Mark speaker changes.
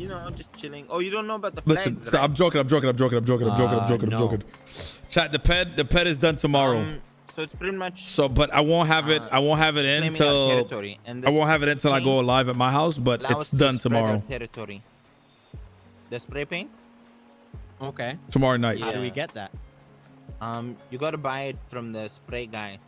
Speaker 1: you know, just chilling. Oh, you don't know about the
Speaker 2: Listen,
Speaker 1: flags,
Speaker 2: so
Speaker 1: right?
Speaker 2: I'm joking. I'm joking. I'm joking. I'm joking. I'm joking. I'm
Speaker 3: Uh,
Speaker 2: joking. I'm
Speaker 3: no.
Speaker 2: joking. Chat. The ped. The ped is done tomorrow.
Speaker 1: Um, so it's pretty much
Speaker 2: so, but I won't have it.
Speaker 1: uh,
Speaker 2: I won't have it until I won't have it until I go live at my house. But it's done
Speaker 1: to
Speaker 2: tomorrow.
Speaker 1: Territory. The spray paint.
Speaker 3: Okay.
Speaker 2: Tomorrow night.
Speaker 3: How do we get that?
Speaker 1: Um, you gotta buy it from the spray guy.